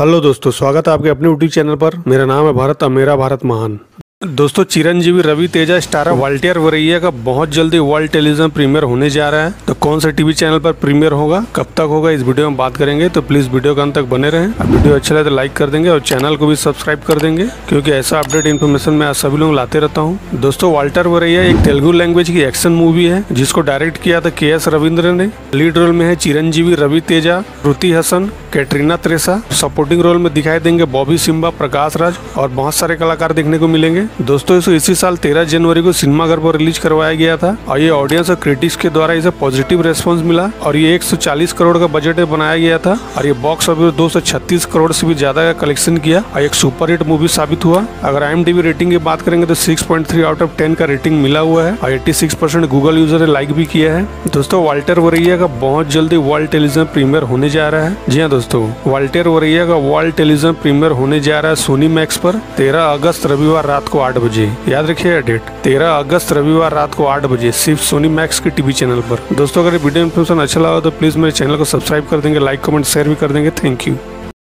Hello दोस्तों, स्वागत है आपके अपने यूट्यूब चैनल पर। मेरा नाम है भारत अमेरा मेरा भारत महान। दोस्तों, चिरंजीवी रवि तेजा, स्टार वाल्टियर वरैया का। बहुत जल्दी वर्ल्ड टेलीविज़न प्रीमियर होने जा रहा है। तो कौन सा टीवी चैनल पर प्रीमियर होगा, कब तक होगा, इस वीडियो में बात करेंगे। तो प्लीज़ वीडियो के अंत तक बने रहें। और वीडियो अच्छा लगे तो लाइक कर देंगे और चैनल को भी सब्सक्राइब कर देंगे, क्योंकि ऐसा अपडेट इन्फॉर्मेशन मैं सभी लोग लाते रहता हूँ। दोस्तों, वाल्टर वरैया एक तेलुगु लैंग्वेज की एक्शन मूवी है, जिसको डायरेक्ट किया था के एस रविंद्र ने। लीड रोल में है चिरंजीवी रवि तेजा, श्रुति हसन, कैटरीना त्रेसा। सपोर्टिंग रोल में दिखाई देंगे बॉबी सिम्बा, प्रकाश राज और बहुत सारे कलाकार देखने को मिलेंगे। दोस्तों, इसे इसी साल 13 जनवरी को सिनेमा घर पर रिलीज़ करवाया गया था और ये ऑडियंस और क्रिटिक्स के द्वारा इसे पॉजिटिव रेस्पॉन्स मिला और ये 140 करोड़ का बजट बनाया गया था और ये बॉक्स ऑफ़िस दो करोड़ से भी ज़्यादा का कलेक्शन किया और एक सुपर हिट मूवी साबित हुआ। अगर आई रेटिंग की बात करेंगे तो सिक्स आउट ऑफ़ टेन का रेटिंग मिला हुआ है और एट्टी गूगल यूज़र ने लाइक भी किया है। दोस्तों वाल्टर वरैया का बहुत जल्दी वर्ल्ड टेलीविज़न प्रीमियर होने जा रहा है। जी हाँ दोस्तों वाल्टर वरैया का वर्ल्ड टेलीविज़न प्रीमियर होने जा रहा है सोनी मैक्स पर। तेरह अगस्त रविवार रात को आठ बजे। याद रखिए डेट तेरह अगस्त रविवार रात को आठ बजे, सिर्फ़ सोनी मैक्स के टीवी चैनल पर। दोस्तों, अगर वीडियो इन्फॉर्मेशन अच्छा लगा तो प्लीज़ मेरे चैनल को सब्सक्राइब कर देंगे लाइक कमेंट शेयर भी कर देंगे। Thank you